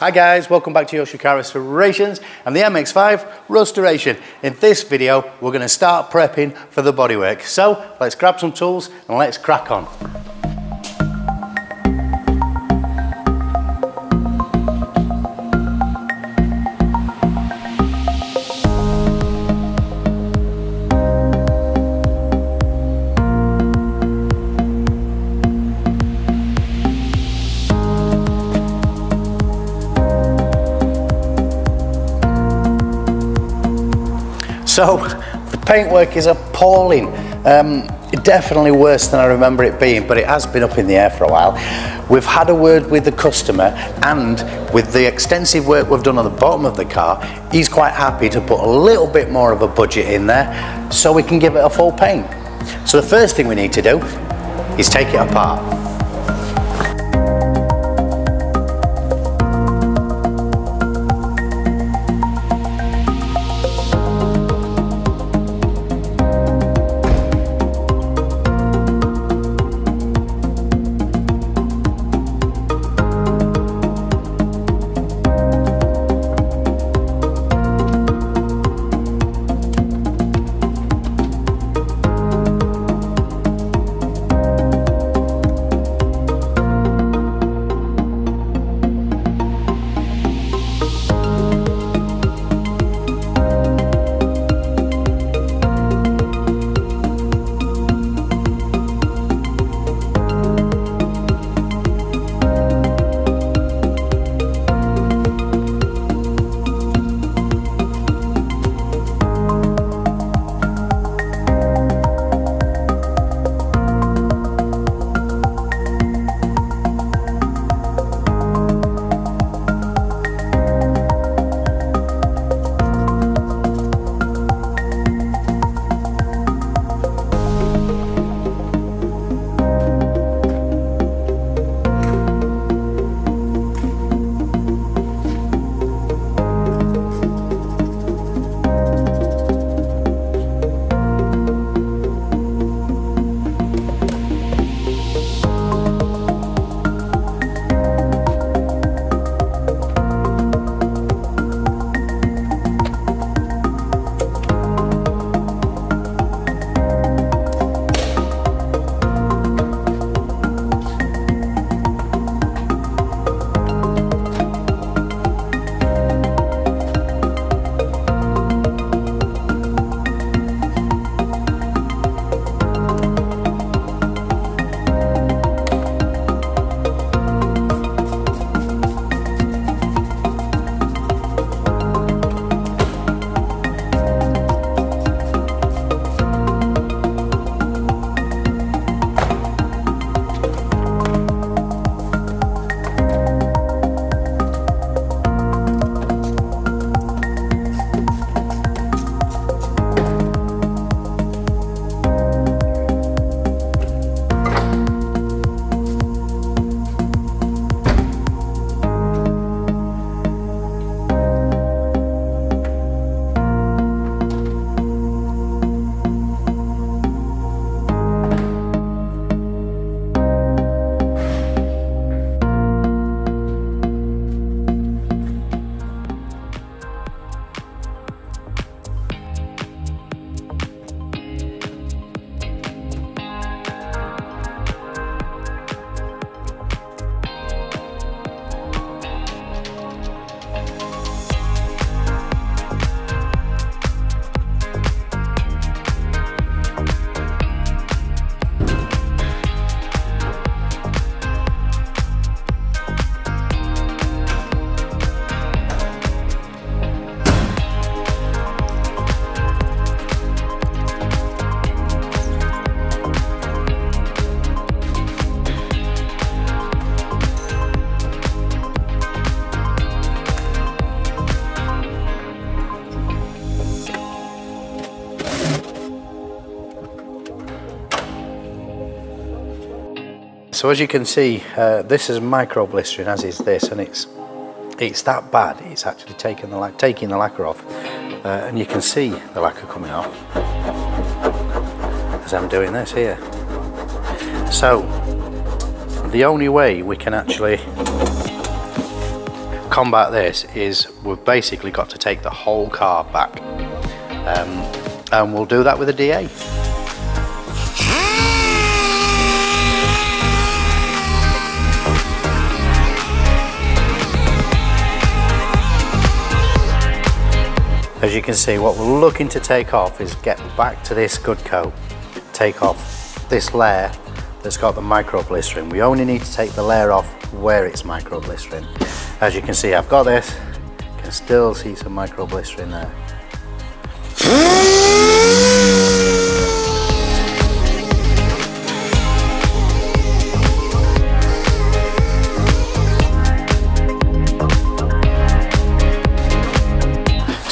Hi guys, welcome back to Yorkshire Car Restorations and the MX-5 Restoration. In this video, we're going to start prepping for the bodywork. So let's grab some tools and let's crack on. So the paintwork is appalling. Um, definitely worse than I remember it being, but it has been up in the air for a while. We've had a word with the customer and with the extensive work we've done on the bottom of the car, he's quite happy to put a little bit more of a budget in there so we can give it a full paint. So the first thing we need to do is take it apart. So as you can see, uh, this is micro blistering, as is this, and it's it's that bad. It's actually taking the taking the lacquer off, uh, and you can see the lacquer coming off as I'm doing this here. So the only way we can actually combat this is we've basically got to take the whole car back, um, and we'll do that with a DA. As you can see, what we're looking to take off is get back to this good coat, take off this layer that's got the micro blistering. We only need to take the layer off where it's micro blistering. As you can see, I've got this, you can still see some micro blistering there.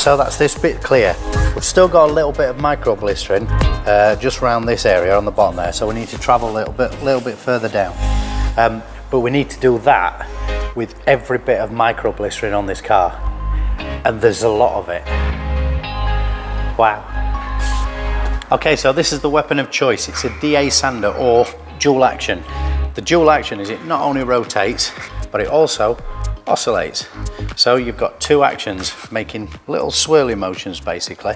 So that's this bit clear. We've still got a little bit of micro blistering uh, just around this area on the bottom there, so we need to travel a little bit, little bit further down. Um, but we need to do that with every bit of micro blistering on this car, and there's a lot of it. Wow. Okay, so this is the weapon of choice. It's a DA sander or dual action. The dual action is it not only rotates, but it also oscillates. So you've got two actions making little swirly motions basically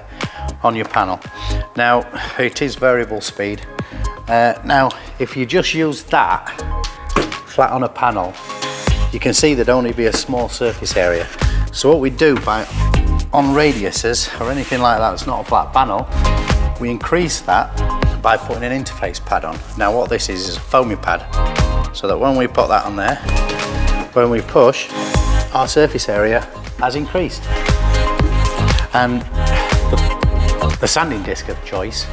on your panel. Now it is variable speed. Uh, now if you just use that flat on a panel you can see there'd only be a small surface area. So what we do by on radiuses or anything like that that's not a flat panel we increase that by putting an interface pad on. Now what this is is a foamy pad so that when we put that on there when we push, our surface area has increased. And the, sanding disc of choice,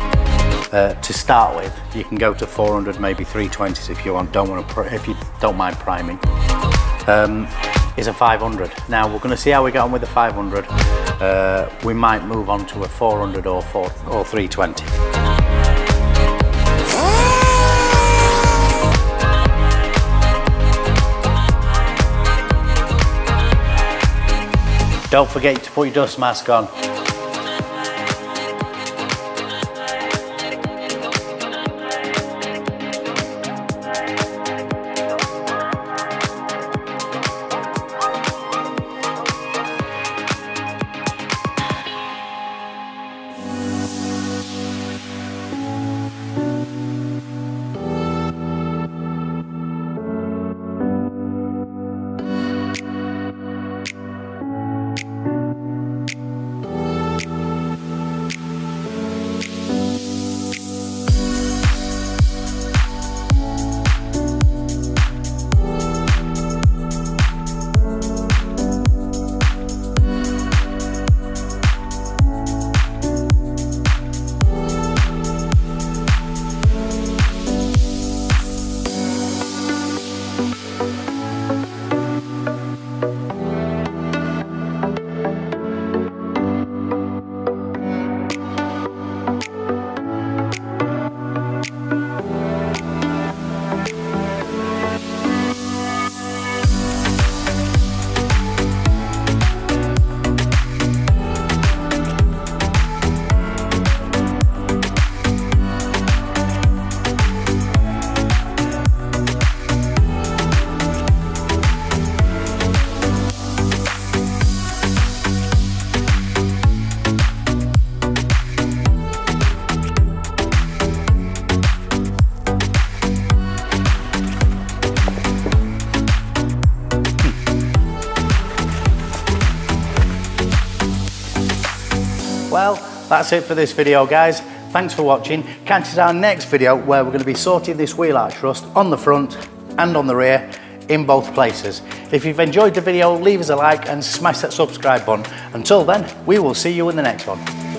uh, to start with, you can go to 400, maybe 320s if you want, don't want to, if you don't mind priming, um, is a 500. Now we're going to see how we get on with the 500. Uh, we might move on to a 400 or, four, or 320. Don't forget to put your dust mask on. That's it for this video, guys. Thanks for watching. Catch us our next video where we're going to be sorting this wheel arch rust on the front and on the rear in both places. If you've enjoyed the video, leave us a like and smash that subscribe button. Until then, we will see you in the next one.